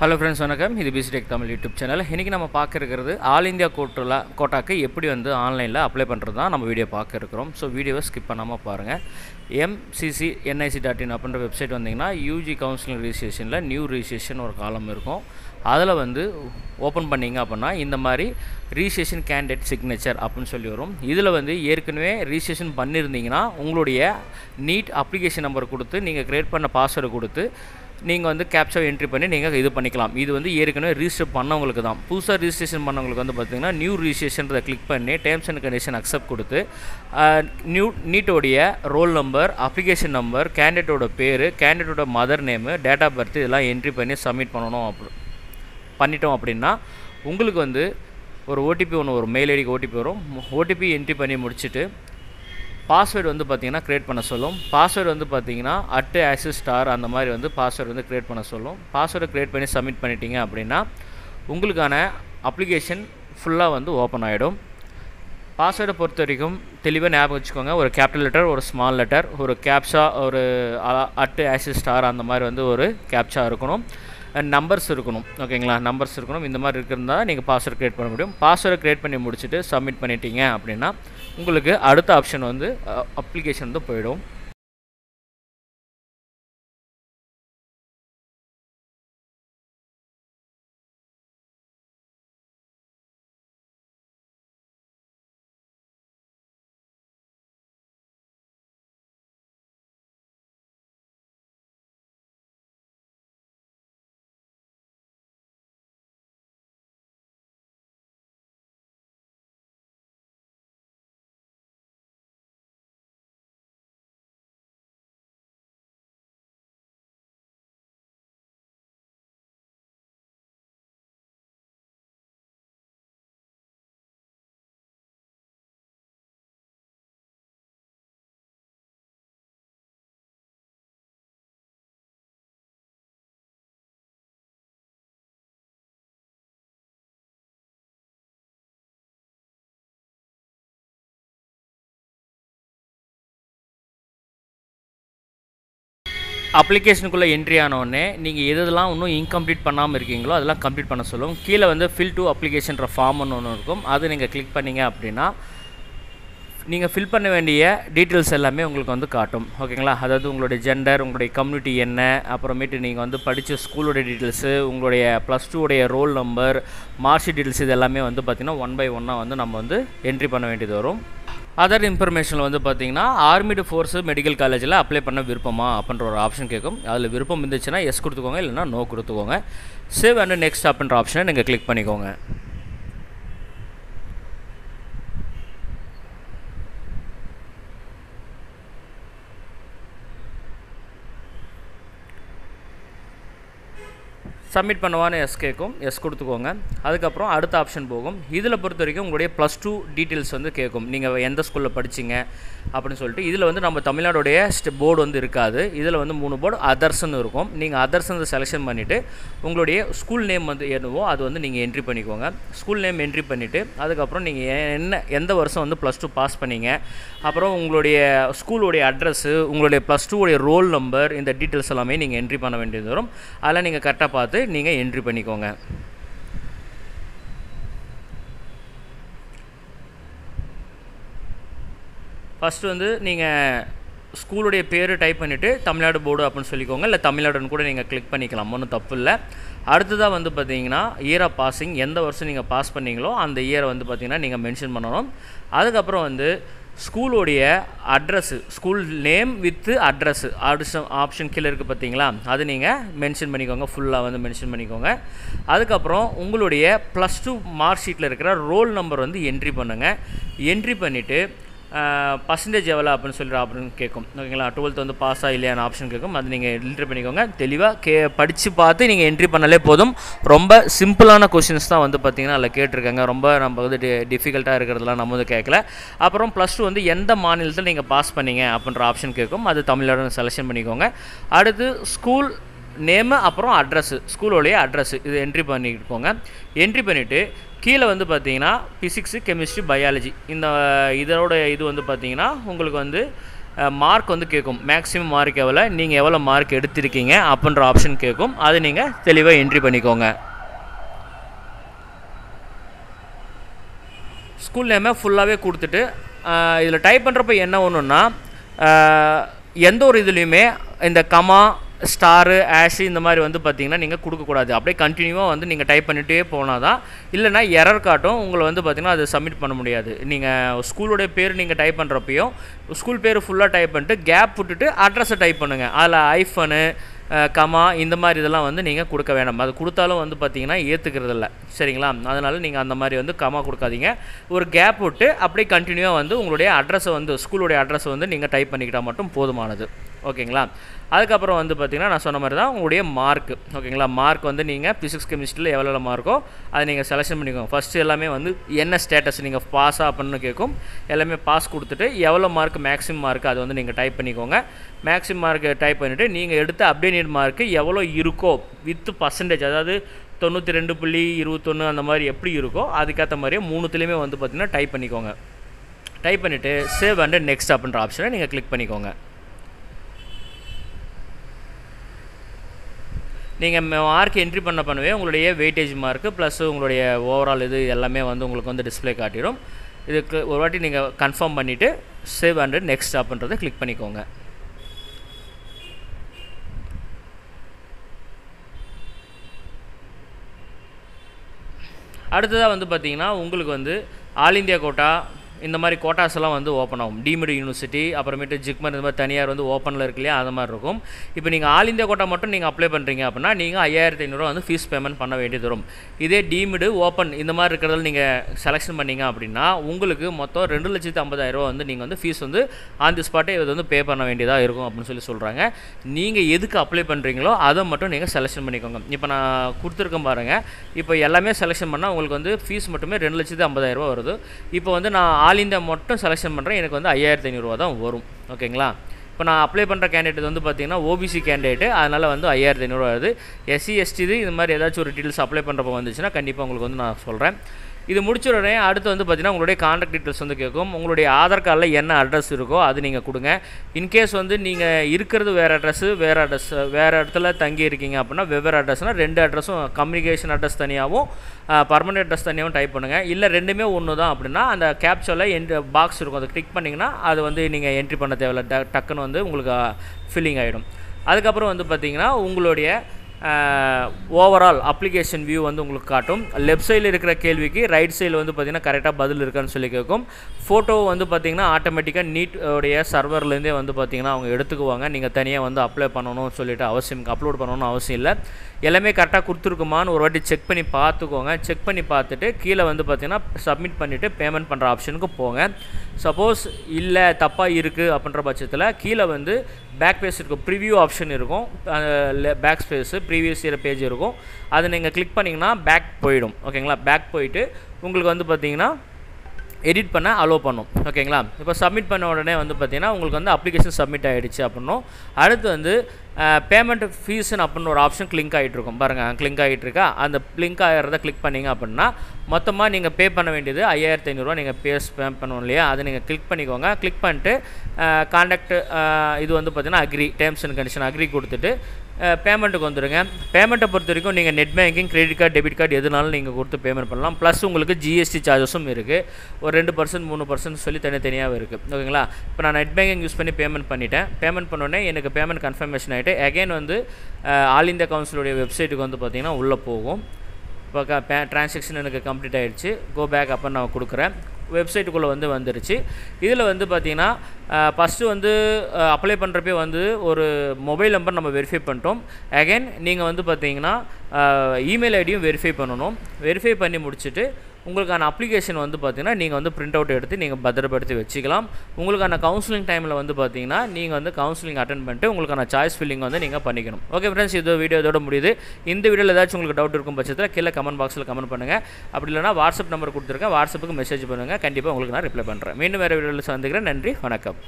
Hello friends வணக்கம். இது பிசிடெக் Tamil YouTube channel இன்றைக்கி நம்ம பார்க்க இருக்கிறது ஆல் இந்தியா கோட்டில் கோட்டாக்கு எப்படி வந்து ஆன்லைனில் அப்ளை பண்ணுறது தான் நம்ம வீடியோ பார்க்க இருக்கிறோம். ஸோ வீடியோவை ஸ்கிப் பண்ணாமல் பாருங்கள் எம்சிசி என்ஐசி டாட் இன் அப்படின்ற வெப்சைட் வந்தீங்கன்னா யூஜி கவுன்சிலிங் ரிஜிஸ்ட்ரேஷனில் நியூ ரிஜிஸ்ட்ரேஷன் ஒரு காலம் இருக்கும். அதில் வந்து ஓப்பன் பண்ணிங்க அப்படின்னா இந்த மாதிரி ரிஜிஸ்ட்ரேஷன் கேண்டிடேட் சிக்னேச்சர் அப்படின்னு சொல்லி வரும். இதில் வந்து ஏற்கனவே ரிஜிஸ்ட்ரேஷன் பண்ணியிருந்தீங்கன்னா உங்களுடைய நீட் அப்ளிகேஷன் நம்பர் கொடுத்து நீங்கள் க்ரியேட் பண்ண பாஸ்வேர்டு கொடுத்து நீங்கள் வந்து கேப்சா என்ட்ரி பண்ணி நீங்கள் இது பண்ணிக்கலாம். இது வந்து ஏற்கனவே ரிஜிஸ்டர் பண்ணவங்களுக்கு தான். புதுசாக ரிஜிஸ்ட்ரேஷன் பண்ணவங்களுக்கு வந்து பார்த்திங்கன்னா நியூ ரிஜிஸ்ட்ரேஷன்றதை கிளிக் பண்ணி டேர்ம்ஸ் அண்ட் கண்டிஷன் அக்செப்ட் கொடுத்து நியூ நீட்டோடைய ரோல் நம்பர் அப்ளிகேஷன் நம்பர் கேண்டிடேட்டோட பேர் கேண்டிடேட்டோட mother name date of birth இதெல்லாம் என்ட்ரி பண்ணி சப்மிட் பண்ணணும் அப்படி பண்ணிட்டோம் அப்படின்னா உங்களுக்கு வந்து ஒரு ஓடிபி ஒன்று ஒரு மெயில் ஐடிக்கு ஓடிபி வரும். ஓடிபி என்ட்ரி பண்ணி முடிச்சுட்டு பாஸ்வேர்டு வந்து பார்த்தீங்கன்னா க்ரியேட் பண்ண சொல்லும். பாஸ்வேர்டு வந்து பார்த்தீங்கன்னா அட்டு ஆக்சிஸ் ஸ்டார் அந்த மாதிரி வந்து பாஸ்வேர்டு வந்து க்ரியேட் பண்ண சொல்லும். பாஸ்வேர்டு க்ரியேட் பண்ணி சப்மிட் பண்ணிட்டீங்க அப்படின்னா உங்களுக்கான அப்ளிகேஷன் ஃபுல்லாக வந்து ஓப்பன் ஆகிடும் பாஸ்வேர்டை பொறுத்த வரைக்கும் தெளிவாக ஞாபகம் வச்சுக்கோங்க. ஒரு கேபிட்டல் லெட்டர் ஒரு ஸ்மால் லெட்டர் ஒரு கேப்ஷா ஒரு அட்டு ஆக்சிஸ் ஸ்டார் அந்த மாதிரி வந்து ஒரு கேப்ஷா இருக்கணும். நம்பர்ஸ் இருக்கணும். ஓகேங்களா நம்பர்ஸ் இருக்கணும். இந்த மாதிரி இருக்கிறதா நீங்கள் பாஸ்வேர்டு க்ரியேட் பண்ண முடியும். பாஸ்வேர்டு க்ரியேட் பண்ணி முடிச்சுட்டு சப்மிட் பண்ணிட்டீங்க அப்படின்னா உங்களுக்கு அடுத்த ஆப்ஷன் வந்து அப்ளிகேஷன் வந்து போயிடும். அப்ளிகேஷனுக்குள்ளே என்ட்ரி ஆனோடனே நீங்கள் எதெல்லாம் இன்னும் இன்கம்ப்ளீட் பண்ணாமல் இருக்கீங்களோ அதெல்லாம் கம்ப்ளீட் பண்ண சொல்லும். கீழே வந்து ஃபில் டு அப்ளிகேஷன்ற ஃபார்ம்னு ஒன்று இருக்கும். அது நீங்கள் கிளிக் பண்ணிங்க அப்படின்னா நீங்கள் ஃபில் பண்ண வேண்டிய டீட்டெயில்ஸ் எல்லாமே உங்களுக்கு வந்து காட்டும். ஓகேங்களா? அதாவது உங்களுடைய ஜெண்டர் உங்களுடைய கம்யூனிட்டி என்ன அப்புறமேட்டு நீங்கள் வந்து படித்த ஸ்கூலோடைய டீட்டெயில்ஸு உங்களுடைய ப்ளஸ் டூடைய ரோல் நம்பர் மார்க்ஷீட் டீட்டெயில்ஸ் இது எல்லாமே வந்து பார்த்திங்கன்னா ஒன் பை ஒன்னாக வந்து நம்ம வந்து என்ட்ரி பண்ண வேண்டியது வரும். அதர் இன்ஃபர்மேஷனில் வந்து பார்த்தீங்கன்னா ஆர்மிடு ஃபோர்ஸு மெடிக்கல் காலேஜில் அப்ளை பண்ண விருப்பமா அப்படின்ற ஒரு ஆப்ஷன் கேட்கும் அதில் விருப்பம் இருந்துச்சுன்னா எஸ் கொடுத்துக்கோங்க இல்லைனா நோ கொடுத்துக்கோங்க. சேவ் அண்ட் நெக்ஸ்ட் அப்படின்ற ஆப்ஷனை நீங்கள் கிளிக் பண்ணிக்கோங்க. சப்மிட் பண்ணுவான்னு எஸ் கேட்கும் எஸ் கொடுத்துக்கோங்க. அதுக்கப்புறம் அடுத்த ஆப்ஷன் போகும். இதில் பொறுத்த வரைக்கும் உங்களுடைய ப்ளஸ் டூ டீட்டெயில்ஸ் வந்து கேட்கும் நீங்கள் எந்த ஸ்கூலில் படிச்சிங்க அப்படின்னு சொல்லிட்டு இதில் வந்து நம்ம தமிழ்நாடுடைய போர்டு வந்து இருக்காது. இதில் வந்து மூணு போர்டு அதர்ஸ்னு இருக்கும். நீங்கள் அதர்ஸ் வந்து செலெக்ஷன் பண்ணிவிட்டு உங்களுடைய ஸ்கூல் நேம் வந்து என்னவோ அது வந்து நீங்கள் என்ட்ரி பண்ணிக்கோங்க. ஸ்கூல் நேம் என்ட்ரி பண்ணிவிட்டு அதுக்கப்புறம் நீங்கள் என்ன எந்த வருஷம் வந்து ப்ளஸ் டூ பாஸ் பண்ணீங்க. அப்புறம் உங்களுடைய ஸ்கூலுடைய அட்ரஸ்ஸு உங்களுடைய ப்ளஸ் டூடைய ரோல் நம்பர் இந்த டீட்டெயில்ஸ் எல்லாமே நீங்கள் என்ட்ரி பண்ண வேண்டியது வரும். அதெல்லாம் நீங்கள் கரெக்டாக பார்த்து நீங்கள் என்ட்ரி பண்ணிக்கோங்க. ஃபஸ்ட்டு வந்து நீங்கள் ஸ்கூலுடைய பேர் டைப் பண்ணிவிட்டு தமிழ்நாடு போர்டு அப்படின்னு சொல்லிக்கோங்க. இல்லை தமிழ்நாடுன்னு கூட நீங்கள் கிளிக் பண்ணிக்கலாம். ஒன்றும் தப்பு இல்லை. அடுத்ததாக வந்து பார்த்தீங்கன்னா இயர் ஆஃப் பாசிங் எந்த வருஷம் நீங்கள் பாஸ் பண்ணீங்களோ அந்த இயரை வந்து பார்த்தீங்கன்னா நீங்கள் மென்ஷன் பண்ணணும். அதுக்கப்புறம் வந்து ஸ்கூலோடைய address school name with address option option கீழே இருக்குது பார்த்தீங்களா? அது நீங்கள் மென்ஷன் பண்ணிக்கோங்க. ஃபுல்லாக வந்து மென்ஷன் பண்ணிக்கோங்க. அதுக்கப்புறம் உங்களுடைய ப்ளஸ் டூ மார்க் ஷீட்டில் இருக்கிற ரோல் நம்பர் வந்து என்ட்ரி பண்ணுங்கள் என்ட்ரி பண்ணிவிட்டு பர்சன்டேஜ் எவ்வளோ அப்படின்னு சொல்லி அப்படின்னு கேட்கும் ஓகேங்களா? டுவெல்த் வந்து பாஸா இல்லையான ஆப்ஷன் கேட்கும் அது நீங்கள் என்ட்ரி பண்ணிக்கோங்க. தெளிவாக கே படித்து பார்த்து நீங்கள் என்ட்ரி பண்ணாலே போதும். ரொம்ப சிம்பிளான கொஷின்ஸ் தான் வந்து பார்த்திங்கன்னா அதில் கேட்டிருக்காங்க. ரொம்ப நம்ம வந்து டி டிஃபிகல்ட்டாக இருக்கிறதுலாம் நம்ம வந்து கேட்கல அப்புறம் ப்ளஸ் டூ வந்து எந்த மாநிலத்தில் நீங்கள் பாஸ் பண்ணீங்க அப்படின்ற ஆப்ஷன் கேட்கும் அது தமிழோட செலெக்ஷன் பண்ணிக்கோங்க. அடுத்து ஸ்கூல் நேமு அப்புறம் அட்ரஸ்ஸு ஸ்கூலோடைய அட்ரஸ்ஸு இது என்ட்ரி பண்ணிக்கோங்க. என்ட்ரி பண்ணிவிட்டு கீழே வந்து பார்த்தீங்கன்னா ஃபிசிக்ஸு கெமிஸ்ட்ரி பயாலஜி இந்த இதோட இது வந்து பார்த்தீங்கன்னா உங்களுக்கு வந்து மார்க் வந்து கேட்கும். மேக்ஸிமம் மார்க் எவ்வளோ நீங்கள் எவ்வளோ மார்க் எடுத்திருக்கீங்க? அப்படின்ற ஆப்ஷன் கேட்கும். அது நீங்கள் தெளிவாக என்ட்ரி பண்ணிக்கோங்க. ஸ்கூல் நேமே ஃபுல்லாகவே கொடுத்துட்டு இதில் டைப் பண்ணுறப்ப என்ன ஒன்றுன்னா எந்த ஒரு இதுலேயுமே இந்த கமா ஸ்டாரு ஆஷு இந்த மாதிரி வந்து பார்த்தீங்கன்னா நீங்கள் கொடுக்கக்கூடாது. அப்படியே கண்டினியூவாக வந்து நீங்கள் டைப் பண்ணிகிட்டே போனால் தான் இல்லைனா எரர் காட்டும். உங்களை வந்து பார்த்தீங்கன்னா அது சப்மிட் பண்ண முடியாது. நீங்கள் ஸ்கூலுடைய பேர் நீங்கள் டைப் பண்ணுறப்பையும் ஸ்கூல் பேர் ஃபுல்லாக டைப் பண்ணிட்டு கேப் விட்டுட்டு அட்ரஸை டைப் பண்ணுங்கள் அதில் ஐஃபனு கமா இந்த மாதிரி இதெல்லாம் வந்து நீங்கள் கொடுக்க வேண்டாம். அது கொடுத்தாலும் வந்து பார்த்தீங்கன்னா ஏற்றுக்கிறதில்ல சரிங்களா? அதனால் நீங்கள் அந்த மாதிரி வந்து கமா கொடுக்காதீங்க. ஒரு கேப் விட்டு அப்படியே கண்டினியூவாக வந்து உங்களுடைய அட்ரஸை வந்து ஸ்கூலுடைய அட்ரஸை வந்து நீங்கள் டைப் பண்ணிக்கிட்டால் மட்டும் போதுமானது. ஓகேங்களா? அதுக்கப்புறம் வந்து பார்த்திங்கன்னா நான் சொன்ன மாதிரி தான் உங்களுடைய மார்க் ஓகேங்களா? மார்க் வந்து நீங்கள் ஃபிசிக்ஸ் கெமிஸ்ட்ரியில் எவ்வளோ எவ்வளோ மார்க்கோ அதை நீங்கள் செலெக்ஷன் பண்ணிக்கோங்க. ஃபஸ்ட்டு எல்லாமே வந்து என்ன ஸ்டேட்டஸ் நீங்கள் பாஸாக அப்படின்னு கேட்கும். எல்லாமே பாஸ் கொடுத்துட்டு எவ்வளோ மார்க் மேக்ஸிமம் மார்க் அதை வந்து நீங்கள் டைப் பண்ணிக்கோங்க. மேக்ஸிமம் மார்க் டைப் பண்ணிவிட்டு நீங்கள் எடுத்த அப்டேட் மார்க்கு எவ்வளோ இருக்கோ வித் பர்சன்டேஜ் அதாவது தொண்ணூற்றி ரெண்டு புள்ளி இருபத்தொன்று அந்த மாதிரி எப்படி இருக்கோ அதுக்கேற்ற மாதிரியே மூணுத்துலேயுமே வந்து பார்த்திங்கன்னா டைப் பண்ணிக்கோங்க. டைப் பண்ணிவிட்டு சேவ் அண்ட் நெக்ஸ்ட் அப்படின்ற ஆப்ஷனை நீங்கள் கிளிக் பண்ணிக்கோங்க. நீங்கள் மார்க் என்ட்ரி பண்ண பண்ணவே உங்களுடைய வெயிட்டேஜ் மார்க்கு ப்ளஸ் உங்களுடைய ஓவரால் இது எல்லாமே வந்து உங்களுக்கு வந்து டிஸ்பிளே காட்டிடும் இதுக்கு ஒரு வாட்டி நீங்கள் கன்ஃபார்ம் பண்ணிவிட்டு சேவ் அண்ட் நெக்ஸ்ட் அப்படின்றத கிளிக் பண்ணிக்கோங்க. அடுத்ததாக வந்து பார்த்திங்கன்னா உங்களுக்கு வந்து ஆல் இந்தியா கோட்டா இந்த மாதிரி கோட்டாஸ் எல்லாம் வந்து ஓப்பன் ஆகும். டீம்டு யூனிவர்சிட்டி அப்புறமேட்டு ஜிக்மர் இந்த மாதிரி தனியார் வந்து ஓப்பனில் இருக்கு இல்லையா? அது மாதிரி இருக்கும். இப்போ நீங்கள் ஆல் இந்தியா கோட்டா மட்டும் நீங்கள் அப்ளை பண்ணுறீங்க அப்படின்னா நீங்கள் ஐயாயிரத்தி ஐநூறுரூவா வந்து ஃபீஸ் பேமெண்ட் பண்ண வேண்டியது வரும். இதே டீம்டு ஓப்பன் இந்த மாதிரி இருக்கிறதில் நீங்கள் செலெக்ஷன் பண்ணீங்க அப்படின்னா உங்களுக்கு மொத்தம் ரெண்டு லட்சத்து ஐம்பதாயிரரூவா வந்து நீங்கள் வந்து ஃபீஸ் வந்து ஆன் தி ஸ்பாட்டே இது வந்து பே பண்ண வேண்டியதாக இருக்கும் அப்படின்னு சொல்லி சொல்கிறாங்க நீங்கள் எதுக்கு அப்ளை பண்ணுறீங்களோ அதை மட்டும் நீங்கள் செலெக்ஷன் பண்ணிக்கோங்க. இப்போ நான் கொடுத்துருக்கேன் பாருங்கள் இப்போ எல்லாமே செலெக்ஷன் பண்ணால் உங்களுக்கு வந்து ஃபீஸ் மட்டுமே ரெண்டு லட்சத்து ஐம்பதாயிரரூவா வருது. இப்போ வந்து நான் ஆல் இந்தியா மட்டும் செலெக்ஷன் பண்ணுறேன் எனக்கு வந்து ஐயாயிரத்தி ஐநூறுரூவா தான் வரும். ஓகேங்களா? இப்போ நான் அப்ளை பண்ணுற கேண்டிடேட் வந்து பார்த்தீங்கன்னா ஓபிசி கேண்டிடேட்டு அதனால் வந்து ஐயாயிரத்தி ஐநூறுரூவா வருது. எஸ்சி எஸ்டி இது இந்த மாதிரி ஏதாச்சும் ஒரு டீட்டெயில்ஸ் அப்ளை பண்ணுறப்போ வந்துச்சுன்னா கண்டிப்பாக உங்களுக்கு வந்து நான் சொல்கிறேன் இது முடிச்ச உடனே அடுத்து வந்து பார்த்தீங்கன்னா உங்களுடைய காண்டாக்ட் டீட்டெயில்ஸ் வந்து கேட்கும். உங்களுடைய ஆதார் கார்டில் என்ன அட்ரஸ் இருக்கோ அது நீங்கள் கொடுங்க. இன்கேஸ் வந்து நீங்கள் இருக்கிறது வேறு அட்ரஸ்ஸு வேறு அட்ரஸ் வேறு இடத்துல தங்கி இருக்கீங்க அப்படின்னா வெவ்வேறு அட்ரஸ்னால் ரெண்டு அட்ரஸும் கம்யூனிகேஷன் அட்ரஸ் தனியாகவும் பர்மனெண்ட் அட்ரஸ் தனியாகவும் டைப் பண்ணுங்கள் இல்லை ரெண்டுமே ஒன்று தான் அப்படின்னா அந்த கேப்சரில் என் பாக்ஸ் இருக்கும். அதை கிளிக் பண்ணிங்கன்னா அது வந்து நீங்கள் என்ட்ரி பண்ண தேவையில்ல. ட டக்குன்னு வந்து உங்களுக்கு ஃபில்லிங் ஆகிடும் அதுக்கப்புறம் வந்து பார்த்தீங்கன்னா உங்களுடைய ஓவரால் அப்ளிகேஷன் வியூ வந்து உங்களுக்கு காட்டும். லெஃப்ட் சைடில் இருக்கிற கேள்விக்கு ரைட் சைடில் வந்து பார்த்திங்கன்னா கரெக்டாக பதில் இருக்கான்னு சொல்லி கேட்கும். ஃபோட்டோ வந்து பார்த்திங்கன்னா ஆட்டோமேட்டிக்காக நீட் உடைய சர்வர்லேருந்தே வந்து பார்த்திங்கன்னா அவங்க எடுத்துக்குவாங்க. நீங்கள் தனியாக வந்து அப்ளை பண்ணணும்னு சொல்லிட்டு அவசியம் அப்லோட் பண்ணணும்னு அவசியம் இல்லை. எல்லாமே கரெக்டாக கொடுத்துருக்குமான்னு ஒரு வாட்டி செக் பண்ணி பார்த்துக்கோங்க. செக் பண்ணி பார்த்துட்டு கீழே வந்து பார்த்திங்கன்னா சப்மிட் பண்ணிவிட்டு பேமெண்ட் பண்ணுற ஆப்ஷனுக்கு போங்க. சப்போஸ் இல்லை தப்பாக இருக்குது அப்படின்ற பட்சத்தில் கீழே வந்து பேக் பேஸ் இருக்கும் ப்ரிவியூ ஆப்ஷன் இருக்கும் back space previous year page இருக்கும். அதை நீங்கள் கிளிக் பண்ணிங்கன்னா பேக் போயிடும். ஓகேங்களா? பேக் போயிட்டு உங்களுக்கு வந்து பார்த்தீங்கன்னா எடிட் பண்ண அலோவ் பண்ணும். ஓகேங்களா? இப்போ சப்மிட் பண்ண உடனே வந்து பார்த்தீங்கன்னா உங்களுக்கு வந்து அப்ளிகேஷன் சப்மிட் ஆகிடுச்சு அப்படின்னும். அடுத்து வந்து பேமெண்ட் ஃபீஸ்னு அப்படின்னு ஒரு ஆப்ஷன் கிளிங்க் ஆகிட்டு இருக்கும். பாருங்கள் கிளிங்க் ஆகிட்டு இருக்கா? அந்த கிளிக் ஆகிறத கிளிக் பண்ணிங்க அப்படின்னா மொத்தமாக நீங்கள் பே பண்ண வேண்டியது ஐயாயிரத்தி ஐநூறுரூவா நீங்கள் பேஸ் பே பண்ணணும் இல்லையா? அதை நீங்கள் கிளிக் பண்ணிக்கோங்க. கிளிக் பண்ணிட்டு கான்டாக்ட் இது வந்து பார்த்தீங்கன்னா agree terms and condition agree கொடுத்துட்டு பேமெண்ட்டுக்கு வந்துடுங்க பேமெண்ட்டை பொறுத்த வரைக்கும் நீங்கள் net banking credit card debit card எதுனாலும் நீங்கள் கொடுத்து பேமெண்ட் பண்ணலாம். ப்ளஸ் உங்களுக்கு ஜிஎஸ்டி சார்ஜஸும் இருக்குது ஒரு ரெண்டு பர்சன்ட் மூணு பர்சன்ட் சொல்லி தனித்தனியாக இருக்குது ஓகேங்களா? இப்போ நான் நெட் பேங்கிங் யூஸ் பண்ணி பேமெண்ட் பண்ணிட்டேன். பேமெண்ட் பண்ணோடனே எனக்கு பேமெண்ட் கன்ஃபர்மேஷன் ஆகிட்டு அகைன் வந்து ஆல் இந்தியா கவுன்சிலுடைய வெப்சைட்டுக்கு வந்து பார்த்திங்கன்னா உள்ளே போகும். இப்போ க பே ட்ரான்சாக்ஷன் எனக்கு கம்ப்ளீட் ஆகிடுச்சு கோ பேக் அப்போ நான் கொடுக்குறேன். வெப்சைட்டுக்குள்ளே வந்து வந்துருச்சு. இதில் வந்து பார்த்திங்கன்னா ஃபஸ்ட்டு வந்து அப்ளை பண்ணுறப்பே வந்து ஒரு மொபைல் நம்பர் நம்ம வெரிஃபை பண்ணிட்டோம். அகைன் நீங்கள் வந்து பார்த்தீங்கன்னா இமெயில் ஐடியும் வெரிஃபை பண்ணணும். வெரிஃபை பண்ணி முடிச்சுட்டு உங்களுக்கான அப்ளிகேஷன் வந்து பார்த்தீங்கன்னா நீங்கள் வந்து பிரிண்ட் அவுட் எடுத்து நீங்கள் பத்திரப்படுத்தி வச்சுக்கலாம். உங்களுக்கான கவுன்சிலிங் டைமில் வந்து பார்த்தீங்கன்னா நீங்கள் வந்து கவுன்சிலிங் அட்டன் பண்ணிட்டு உங்களுக்கான சாய்ஸ் ஃபில்லிங் வந்து நீங்கள் பண்ணிக்கணும். ஓகே ஃப்ரெண்ட்ஸ் இது வீடியோ இதோட முடியுது. இந்த வீடியோவில் ஏதாச்சும் உங்களுக்கு டவுட் இருக்கும் பட்சத்தில் கீழே கமெண்ட் பாக்ஸில் கமெண்ட் பண்ணுங்கள் அப்படி இல்லைனா வாட்ஸ்அப் நம்பர் கொடுத்துருக்கேன். வாட்ஸ்அப்புக்கு மெசேஜ் பண்ணுங்கள் கண்டிப்பாக உங்களுக்கு நான் ரிப்ளை பண்ணுறேன் மீண்டும் வேறு வீடியோவில் சந்திக்கிறேன். நன்றி வணக்கம்.